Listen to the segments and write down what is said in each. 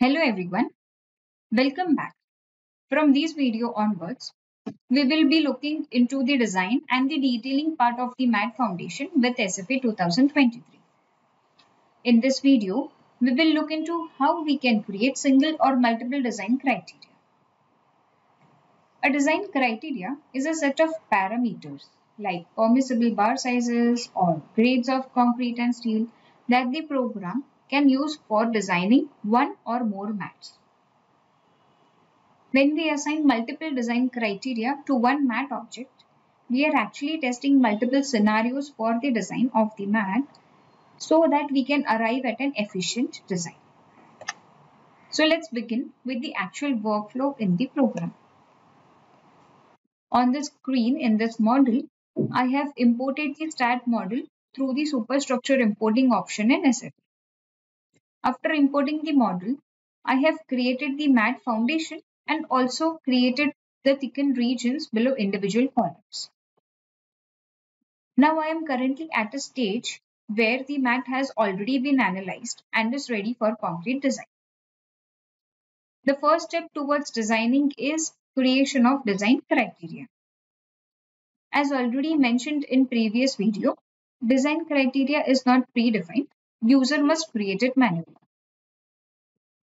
Hello everyone, welcome back. From this video onwards, we will be looking into the design and the detailing part of the MAT Foundation with SFA 2023. In this video, we will look into how we can create single or multiple design criteria. A design criteria is a set of parameters like permissible bar sizes or grades of concrete and steel that the program can use for designing one or more mats. When we assign multiple design criteria to one mat object, we are actually testing multiple scenarios for the design of the mat so that we can arrive at an efficient design. So let's begin with the actual workflow in the program. On the screen in this model, I have imported the STAAD model through the superstructure importing option in SFA. After importing the model, I have created the mat foundation and also created the thickened regions below individual columns. Now I am currently at a stage where the mat has already been analyzed and is ready for concrete design. The first step towards designing is creation of design criteria. As already mentioned in previous video, design criteria is not predefined user must create it manually.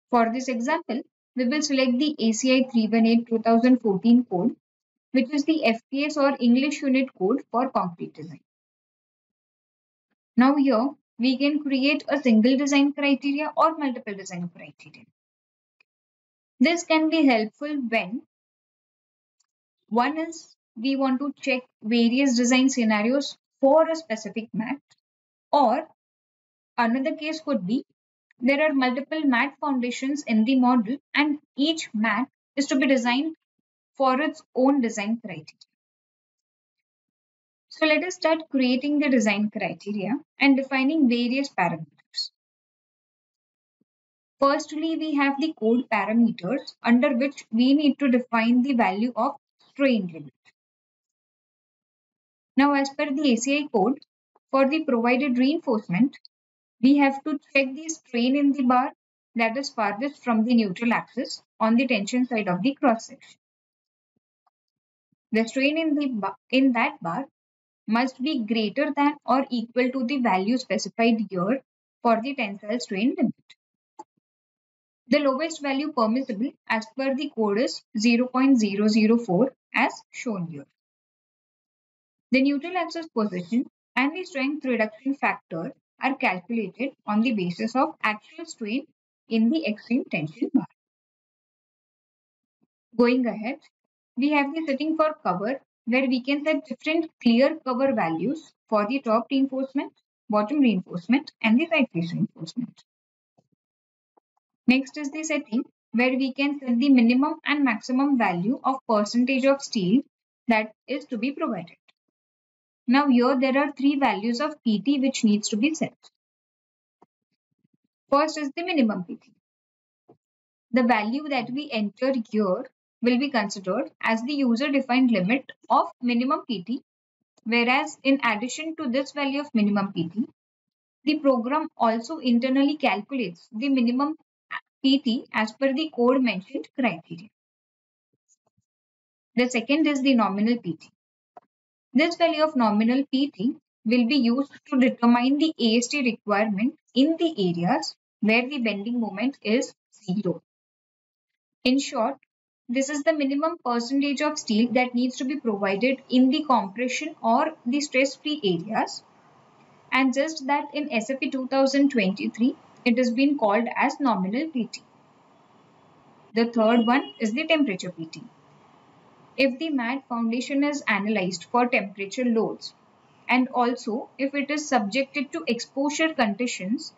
For this example, we will select the ACI 318-2014 code, which is the FPS or English unit code for concrete design. Now here, we can create a single design criteria or multiple design criteria. This can be helpful when one is we want to check various design scenarios for a specific mat or Another case could be there are multiple mat foundations in the model and each mat is to be designed for its own design criteria. So let us start creating the design criteria and defining various parameters. Firstly, we have the code parameters under which we need to define the value of strain limit. Now as per the ACI code, for the provided reinforcement, we have to check the strain in the bar that is farthest from the neutral axis on the tension side of the cross section. The strain in, the in that bar must be greater than or equal to the value specified here for the tensile strain limit. The lowest value permissible as per the code is 0.004 as shown here. The neutral axis position and the strength reduction factor are calculated on the basis of actual strain in the extreme tension bar. Going ahead, we have the setting for cover where we can set different clear cover values for the top reinforcement, bottom reinforcement and the side face reinforcement. Next is the setting where we can set the minimum and maximum value of percentage of steel that is to be provided. Now here there are three values of PT which needs to be set. First is the minimum PT. The value that we enter here will be considered as the user defined limit of minimum PT whereas in addition to this value of minimum PT, the program also internally calculates the minimum PT as per the code mentioned criteria. The second is the nominal PT. This value of nominal PT will be used to determine the AST requirement in the areas where the bending moment is zero. In short, this is the minimum percentage of steel that needs to be provided in the compression or the stress-free areas. And just that in SFA 2023, it has been called as nominal PT. The third one is the temperature PT if the mat foundation is analyzed for temperature loads and also if it is subjected to exposure conditions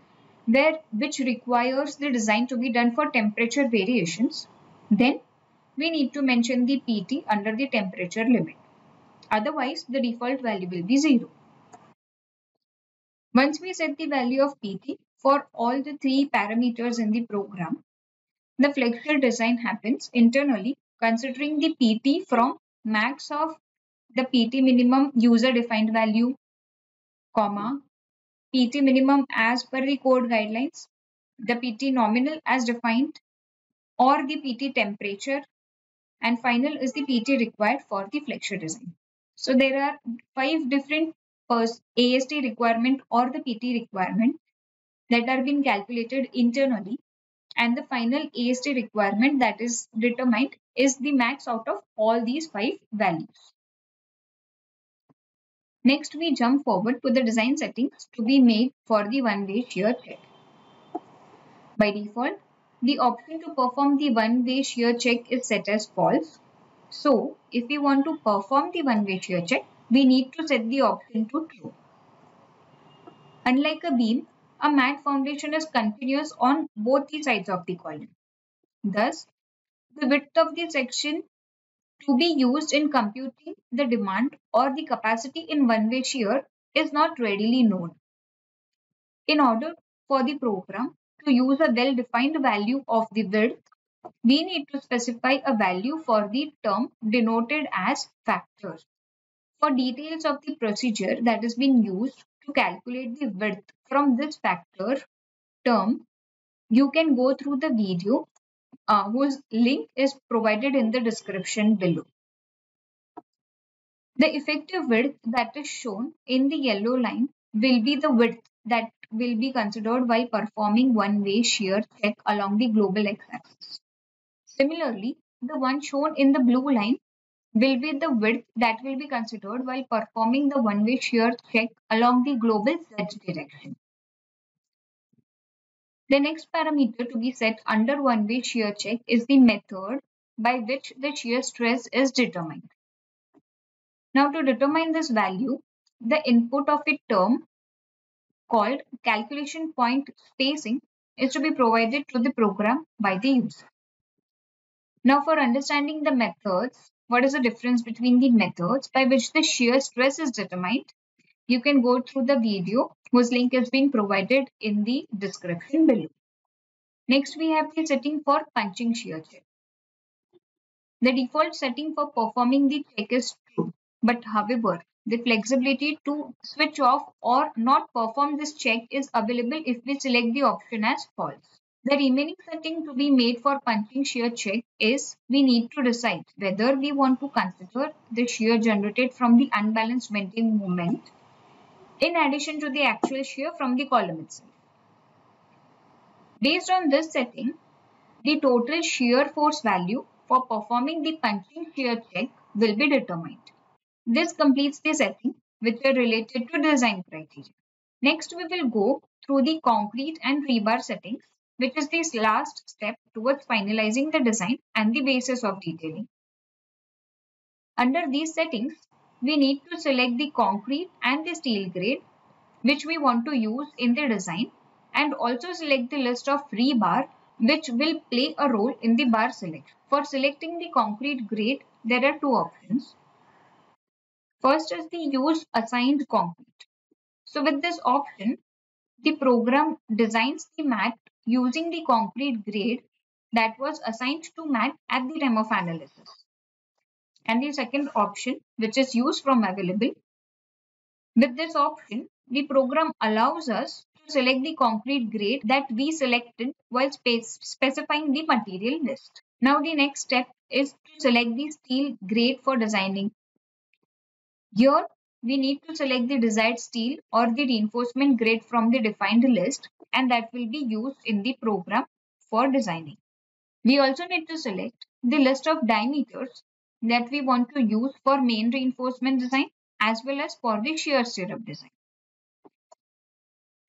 where which requires the design to be done for temperature variations then we need to mention the PT under the temperature limit. Otherwise, the default value will be 0. Once we set the value of PT for all the three parameters in the program, the flexure design happens internally considering the PT from max of the PT minimum user defined value, comma, PT minimum as per the code guidelines, the PT nominal as defined or the PT temperature and final is the PT required for the flexure design. So there are five different AST requirement or the PT requirement that are being calculated internally and the final AST requirement that is determined is the max out of all these five values. Next, we jump forward to the design settings to be made for the one-way shear check. By default, the option to perform the one-way shear check is set as false. So, if we want to perform the one-way shear check, we need to set the option to true. Unlike a beam, a mat foundation is continuous on both the sides of the column. Thus, the width of the section to be used in computing the demand or the capacity in one-way shear is not readily known. In order for the program to use a well-defined value of the width, we need to specify a value for the term denoted as factor. For details of the procedure that is being used to calculate the width from this factor term, you can go through the video uh, whose link is provided in the description below. The effective width that is shown in the yellow line will be the width that will be considered while performing one-way shear check along the global x-axis. Similarly, the one shown in the blue line will be the width that will be considered while performing the one-way shear check along the global z direction. The next parameter to be set under one-way shear check is the method by which the shear stress is determined. Now to determine this value, the input of a term called calculation point spacing is to be provided to the program by the user. Now for understanding the methods, what is the difference between the methods by which the shear stress is determined? You can go through the video whose link has been provided in the description below. Next, we have the setting for punching shear check. The default setting for performing the check is true, but however, the flexibility to switch off or not perform this check is available if we select the option as false. The remaining setting to be made for punching shear check is we need to decide whether we want to consider the shear generated from the unbalanced bending moment in addition to the actual shear from the column itself. Based on this setting, the total shear force value for performing the punching shear check will be determined. This completes the setting which are related to design criteria. Next, we will go through the concrete and rebar settings which is this last step towards finalizing the design and the basis of detailing. Under these settings, we need to select the concrete and the steel grade which we want to use in the design and also select the list of rebar which will play a role in the bar selection. For selecting the concrete grade, there are two options. First is the use assigned concrete. So with this option, the program designs the mat using the concrete grade that was assigned to mat at the time of analysis. And the second option, which is used from available. With this option, the program allows us to select the concrete grade that we selected while specifying the material list. Now the next step is to select the steel grade for designing. Here, we need to select the desired steel or the reinforcement grade from the defined list and that will be used in the program for designing. We also need to select the list of diameters that we want to use for main reinforcement design as well as for the shear stirrup design.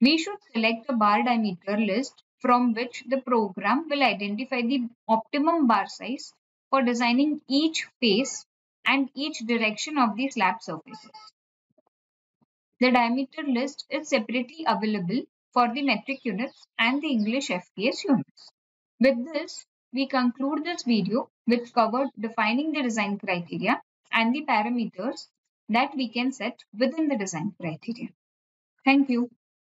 We should select a bar diameter list from which the program will identify the optimum bar size for designing each face and each direction of the slab surfaces. The diameter list is separately available for the metric units and the English FPS units. With this, we conclude this video which covered defining the design criteria and the parameters that we can set within the design criteria. Thank you.